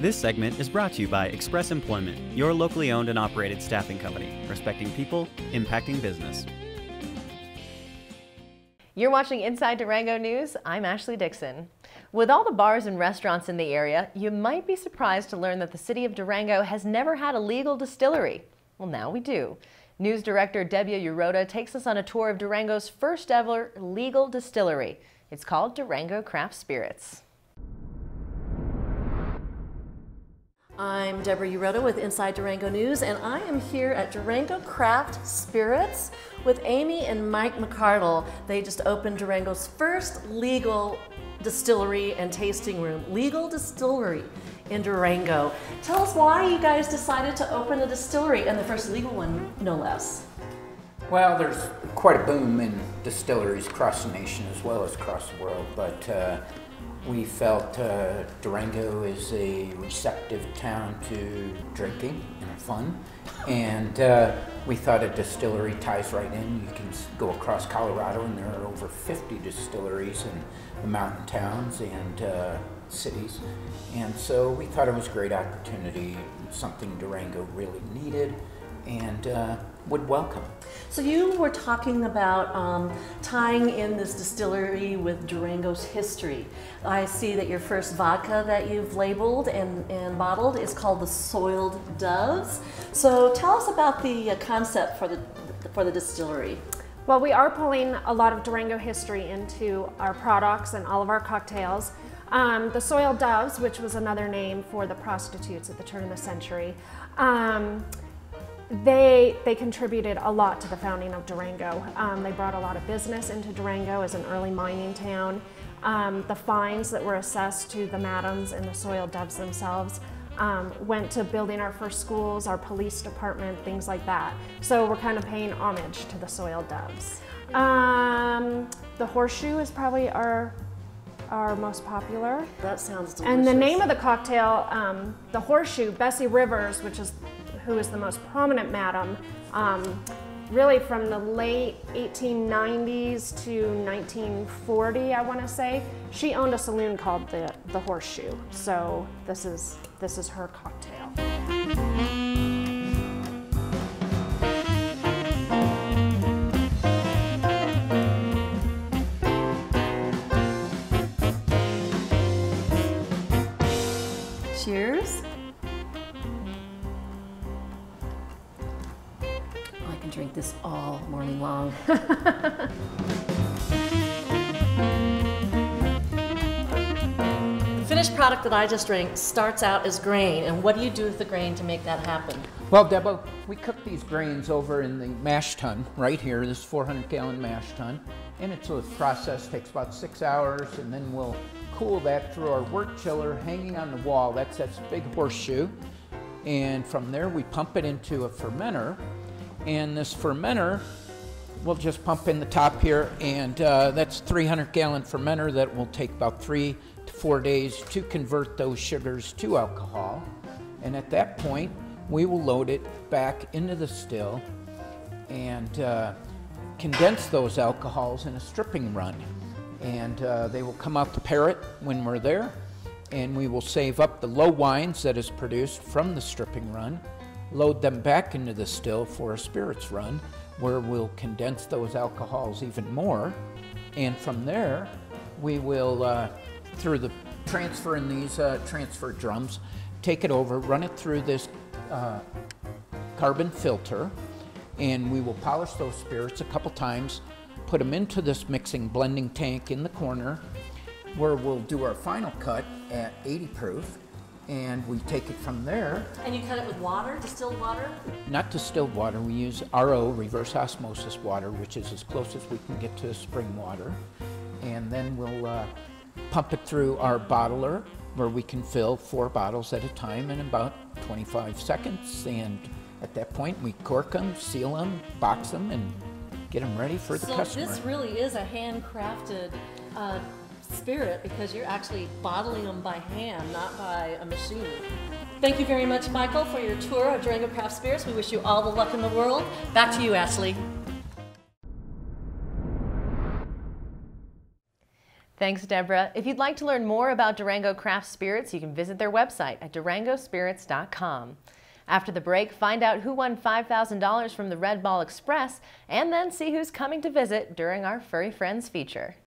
This segment is brought to you by Express Employment, your locally owned and operated staffing company, respecting people, impacting business. You're watching Inside Durango News. I'm Ashley Dickson. With all the bars and restaurants in the area, you might be surprised to learn that the city of Durango has never had a legal distillery. Well, now we do. News director Deborah Uroda takes us on a tour of Durango's first ever legal distillery. It's called Durango Craft Spirits. I'm Deborah Uroda with Inside Durango News, and I am here at Durango Craft Spirits with Amy and Mike McCardle. They just opened Durango's first legal distillery and tasting room, legal distillery in Durango. Tell us why you guys decided to open a distillery and the first legal one, no less. Well, there's quite a boom in distilleries across the nation as well as across the world, but uh, we felt uh, Durango is a receptive town to drinking and fun, and uh, we thought a distillery ties right in. You can go across Colorado, and there are over 50 distilleries in the mountain towns and uh, cities, and so we thought it was a great opportunity, something Durango really needed, and uh, would welcome. So you were talking about um, tying in this distillery with Durango's history. I see that your first vodka that you've labeled and, and bottled is called the Soiled Doves. So tell us about the uh, concept for the for the distillery. Well, we are pulling a lot of Durango history into our products and all of our cocktails. Um, the Soiled Doves, which was another name for the prostitutes at the turn of the century, um, they, they contributed a lot to the founding of Durango. Um, they brought a lot of business into Durango as an early mining town. Um, the fines that were assessed to the madams and the soiled doves themselves um, went to building our first schools, our police department, things like that. So we're kind of paying homage to the soiled doves. Um, the horseshoe is probably our our most popular. That sounds delicious. And the name of the cocktail, um, the horseshoe, Bessie Rivers, which is who is the most prominent madam, um, really from the late 1890s to 1940, I want to say. She owned a saloon called the, the Horseshoe. So this is, this is her cocktail. Cheers. Can drink this all morning long. the finished product that I just drank starts out as grain, and what do you do with the grain to make that happen? Well, Debo, we cook these grains over in the mash tun right here, this 400 gallon mash tun. And it's a process, takes about six hours, and then we'll cool that through our wort chiller hanging on the wall. That's that big horseshoe. And from there, we pump it into a fermenter. And this fermenter, we'll just pump in the top here, and uh, that's 300 gallon fermenter that will take about three to four days to convert those sugars to alcohol. And at that point, we will load it back into the still and uh, condense those alcohols in a stripping run. And uh, they will come out the parrot when we're there, and we will save up the low wines that is produced from the stripping run, load them back into the still for a spirits run, where we'll condense those alcohols even more. And from there, we will, uh, through the transfer in these uh, transfer drums, take it over, run it through this uh, carbon filter, and we will polish those spirits a couple times, put them into this mixing blending tank in the corner, where we'll do our final cut at 80 proof, and we take it from there. And you cut it with water, distilled water? Not distilled water, we use RO, reverse osmosis water, which is as close as we can get to spring water. And then we'll uh, pump it through our bottler, where we can fill four bottles at a time in about 25 seconds. And at that point, we cork them, seal them, box them, and get them ready for the so customer. this really is a handcrafted uh, spirit because you're actually bottling them by hand, not by a machine. Thank you very much, Michael, for your tour of Durango Craft Spirits. We wish you all the luck in the world. Back to you, Ashley. Thanks, Deborah. If you'd like to learn more about Durango Craft Spirits, you can visit their website at durangospirits.com. After the break, find out who won $5,000 from the Red Ball Express and then see who's coming to visit during our Furry Friends feature.